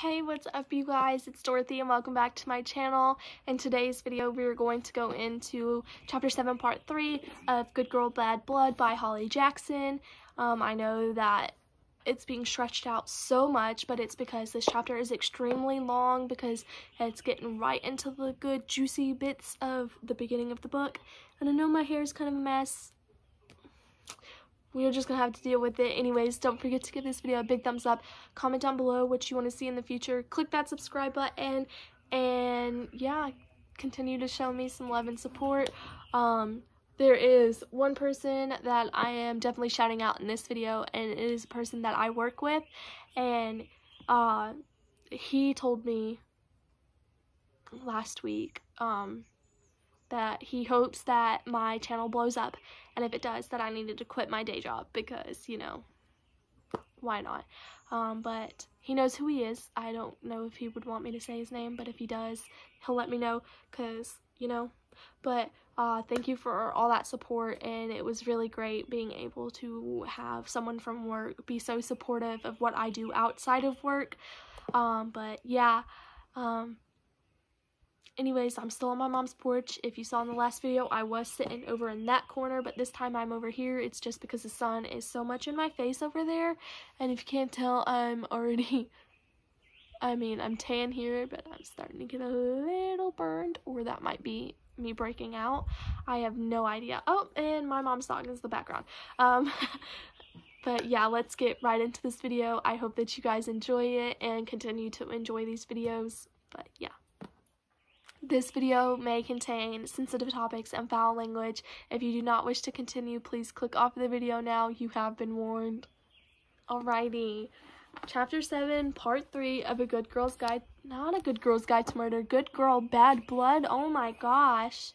Hey, what's up you guys? It's Dorothy and welcome back to my channel. In today's video, we are going to go into Chapter 7, Part 3 of Good Girl Bad Blood by Holly Jackson. Um, I know that it's being stretched out so much, but it's because this chapter is extremely long because it's getting right into the good juicy bits of the beginning of the book. And I know my hair is kind of a mess we're just gonna have to deal with it. Anyways don't forget to give this video a big thumbs up. Comment down below what you want to see in the future. Click that subscribe button and yeah continue to show me some love and support. Um there is one person that I am definitely shouting out in this video and it is a person that I work with and uh he told me last week um that he hopes that my channel blows up and if it does that I needed to quit my day job because you know why not? Um, but he knows who he is. I don't know if he would want me to say his name but if he does he'll let me know because you know. But uh, thank you for all that support and it was really great being able to have someone from work be so supportive of what I do outside of work. Um, but yeah um, Anyways, I'm still on my mom's porch. If you saw in the last video, I was sitting over in that corner, but this time I'm over here. It's just because the sun is so much in my face over there. And if you can't tell, I'm already, I mean, I'm tan here, but I'm starting to get a little burned, or that might be me breaking out. I have no idea. Oh, and my mom's dog is the background. Um, but yeah, let's get right into this video. I hope that you guys enjoy it and continue to enjoy these videos. But yeah. This video may contain sensitive topics and foul language. If you do not wish to continue, please click off the video now. You have been warned. Alrighty. Chapter 7, Part 3 of A Good Girl's Guide. Not A Good Girl's Guide to Murder. Good Girl, Bad Blood. Oh my gosh.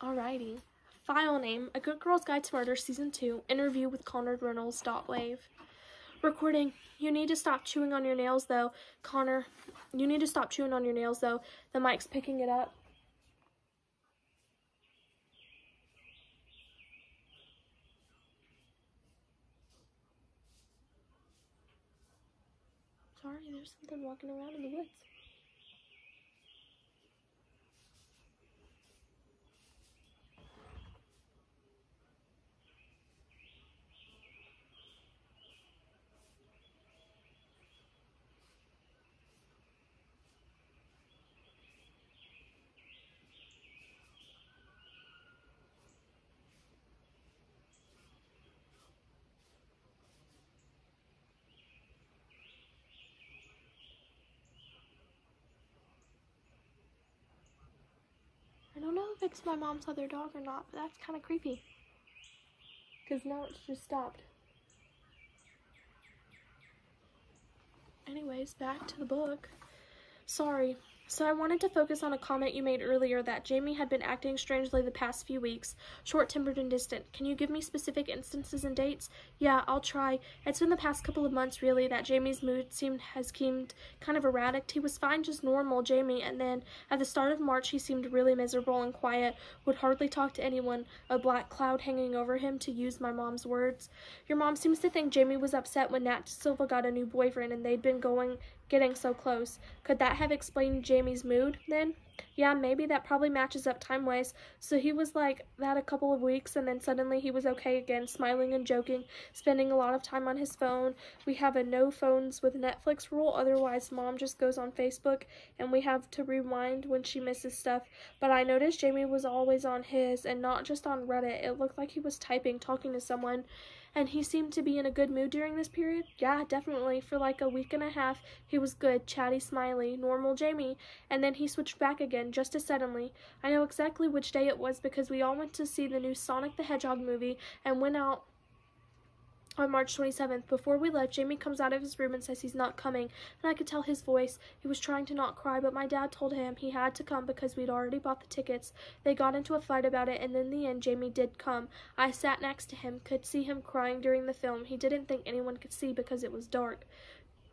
Alrighty. File name, A Good Girl's Guide to Murder, Season 2. Interview with Connor Reynolds. Wave. Recording. You need to stop chewing on your nails, though. Connor, you need to stop chewing on your nails, though. The mic's picking it up. Sorry, there's something walking around in the woods. If it's my mom's other dog or not, but that's kind of creepy. Because now it's just stopped. Anyways, back to the book. Sorry, so I wanted to focus on a comment you made earlier that Jamie had been acting strangely the past few weeks, short-tempered and distant. Can you give me specific instances and dates? Yeah, I'll try. It's been the past couple of months, really, that Jamie's mood seemed has seemed kind of erratic. He was fine, just normal Jamie, and then at the start of March, he seemed really miserable and quiet, would hardly talk to anyone, a black cloud hanging over him, to use my mom's words. Your mom seems to think Jamie was upset when Nat Silva got a new boyfriend and they'd been going getting so close. Could that have explained Jamie's mood then? Yeah, maybe that probably matches up time-wise. So he was like that a couple of weeks and then suddenly he was okay again, smiling and joking, spending a lot of time on his phone. We have a no phones with Netflix rule, otherwise mom just goes on Facebook and we have to rewind when she misses stuff. But I noticed Jamie was always on his and not just on Reddit. It looked like he was typing, talking to someone and he seemed to be in a good mood during this period. Yeah, definitely. For like a week and a half, he was good, chatty, smiley, normal Jamie, and then he switched back again just as suddenly. I know exactly which day it was because we all went to see the new Sonic the Hedgehog movie and went out on March 27th. Before we left, Jamie comes out of his room and says he's not coming, and I could tell his voice. He was trying to not cry, but my dad told him he had to come because we'd already bought the tickets. They got into a fight about it, and in the end, Jamie did come. I sat next to him, could see him crying during the film. He didn't think anyone could see because it was dark.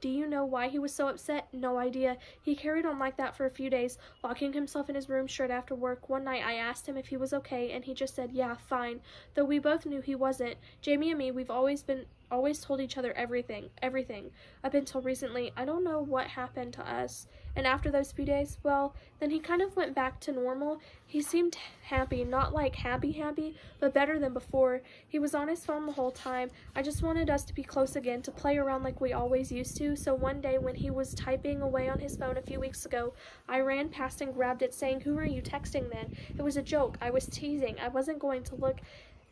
Do you know why he was so upset? No idea. He carried on like that for a few days, locking himself in his room straight after work. One night I asked him if he was okay, and he just said, yeah, fine. Though we both knew he wasn't. Jamie and me, we've always been always told each other everything, everything. Up until recently, I don't know what happened to us. And after those few days, well, then he kind of went back to normal. He seemed happy, not like happy happy, but better than before. He was on his phone the whole time. I just wanted us to be close again, to play around like we always used to. So one day when he was typing away on his phone a few weeks ago, I ran past and grabbed it saying, who are you texting then? It was a joke. I was teasing. I wasn't going to look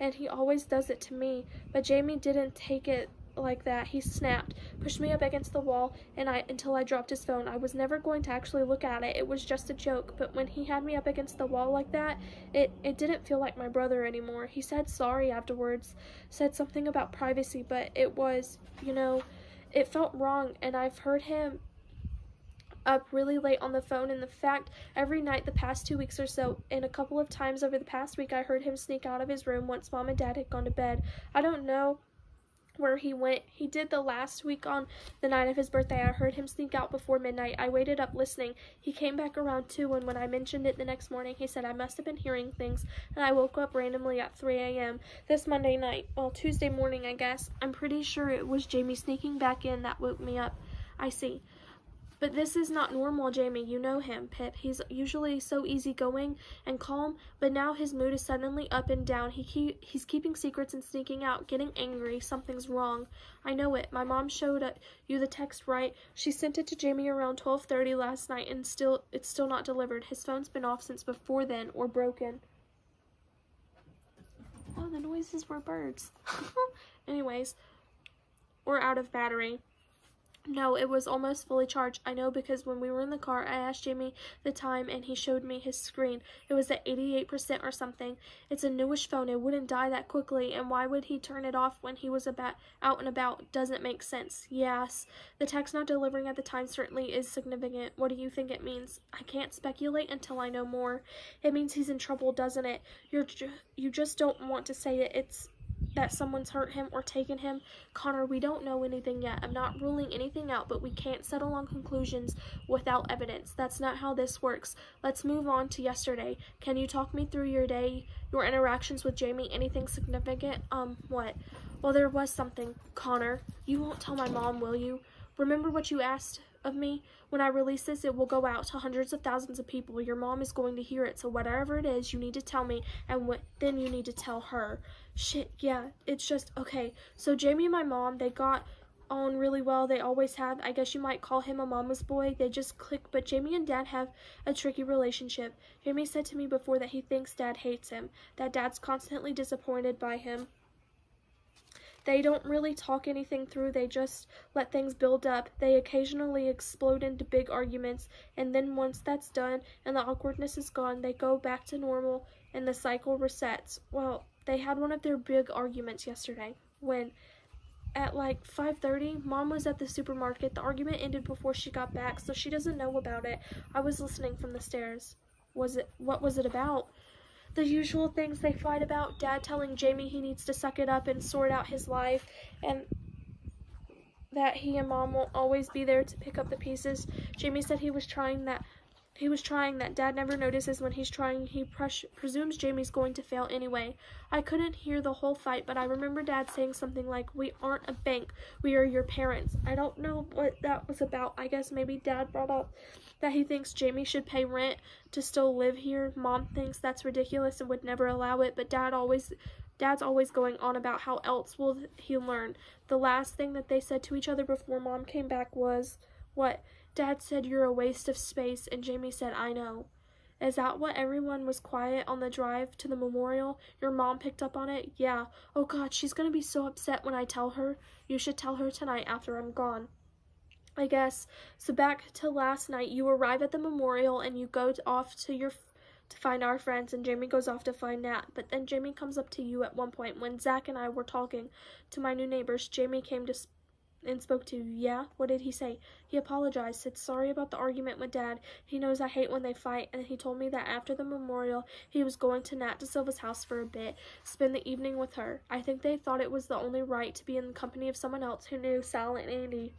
and he always does it to me. But Jamie didn't take it like that. He snapped, pushed me up against the wall, and I until I dropped his phone. I was never going to actually look at it. It was just a joke. But when he had me up against the wall like that, it it didn't feel like my brother anymore. He said sorry afterwards, said something about privacy, but it was, you know, it felt wrong and I've heard him up really late on the phone and the fact every night the past two weeks or so and a couple of times over the past week I heard him sneak out of his room once mom and dad had gone to bed. I don't know where he went. He did the last week on the night of his birthday. I heard him sneak out before midnight. I waited up listening. He came back around 2 and when I mentioned it the next morning, he said I must have been hearing things and I woke up randomly at 3 a.m. this Monday night. Well, Tuesday morning, I guess. I'm pretty sure it was Jamie sneaking back in that woke me up. I see. But this is not normal, Jamie. You know him, Pip. He's usually so easygoing and calm, but now his mood is suddenly up and down. He keep, he's keeping secrets and sneaking out, getting angry. Something's wrong. I know it. My mom showed you the text, right? She sent it to Jamie around 12:30 last night, and still it's still not delivered. His phone's been off since before then, or broken. Oh, the noises were birds. Anyways, or out of battery. No, it was almost fully charged. I know because when we were in the car, I asked Jamie the time and he showed me his screen. It was at 88% or something. It's a newish phone. It wouldn't die that quickly. And why would he turn it off when he was about out and about? Doesn't make sense. Yes. The text not delivering at the time certainly is significant. What do you think it means? I can't speculate until I know more. It means he's in trouble, doesn't it? You're ju you just don't want to say it. It's that someone's hurt him or taken him. Connor, we don't know anything yet. I'm not ruling anything out, but we can't settle on conclusions without evidence. That's not how this works. Let's move on to yesterday. Can you talk me through your day, your interactions with Jamie? Anything significant? Um, what? Well, there was something. Connor, you won't tell my mom, will you? Remember what you asked of me? When I release this, it will go out to hundreds of thousands of people. Your mom is going to hear it, so whatever it is, you need to tell me, and then you need to tell her. Shit, yeah, it's just, okay. So Jamie and my mom, they got on really well. They always have. I guess you might call him a mama's boy. They just click, but Jamie and dad have a tricky relationship. Jamie said to me before that he thinks dad hates him, that dad's constantly disappointed by him. They don't really talk anything through, they just let things build up. They occasionally explode into big arguments, and then once that's done and the awkwardness is gone, they go back to normal and the cycle resets. Well, they had one of their big arguments yesterday when at like 5.30 mom was at the supermarket. The argument ended before she got back so she doesn't know about it. I was listening from the stairs. Was it what was it about the usual things they fight about. Dad telling Jamie he needs to suck it up and sort out his life, and that he and mom won't always be there to pick up the pieces. Jamie said he was trying that he was trying that dad never notices when he's trying. He pres presumes Jamie's going to fail anyway. I couldn't hear the whole fight, but I remember dad saying something like, We aren't a bank. We are your parents. I don't know what that was about. I guess maybe dad brought up that he thinks Jamie should pay rent to still live here. Mom thinks that's ridiculous and would never allow it, but dad always Dad's always going on about how else will he learn. The last thing that they said to each other before mom came back was, what? Dad said you're a waste of space, and Jamie said, I know. Is that what everyone was quiet on the drive to the memorial? Your mom picked up on it? Yeah. Oh god, she's gonna be so upset when I tell her. You should tell her tonight after I'm gone. I guess. So back to last night, you arrive at the memorial and you go off to your to find our friends and Jamie goes off to find Nat. But then Jamie comes up to you at one point when Zach and I were talking to my new neighbors. Jamie came to and spoke to you. Yeah? What did he say? He apologized, said sorry about the argument with Dad. He knows I hate when they fight, and he told me that after the memorial, he was going to Nat da Silva's house for a bit, spend the evening with her. I think they thought it was the only right to be in the company of someone else who knew Sal and Andie.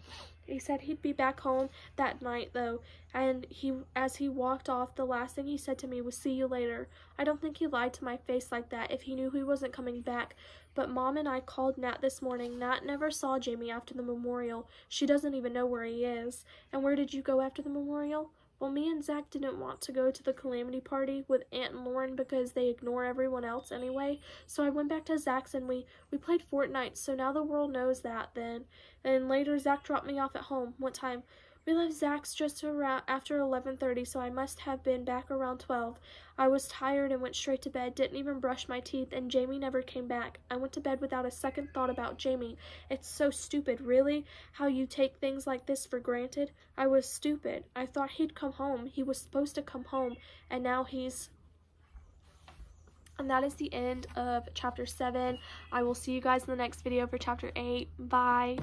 He said he'd be back home that night though, and he as he walked off, the last thing he said to me was see you later. I don't think he lied to my face like that if he knew he wasn't coming back. But mom and I called Nat this morning. Nat never saw Jamie after the memorial. She doesn't even know where he is. And where did you go after the memorial? Well, me and Zach didn't want to go to the calamity party with Ant and Lauren because they ignore everyone else anyway. So I went back to Zach's and we, we played Fortnite. So now the world knows that then. And later Zach dropped me off at home. What time? We left Zach's just around after 11:30, so I must have been back around 12. I was tired and went straight to bed, didn't even brush my teeth, and Jamie never came back. I went to bed without a second thought about Jamie. It's so stupid, really, how you take things like this for granted. I was stupid. I thought he'd come home. He was supposed to come home, and now he's and that is the end of chapter 7. I will see you guys in the next video for chapter 8. Bye.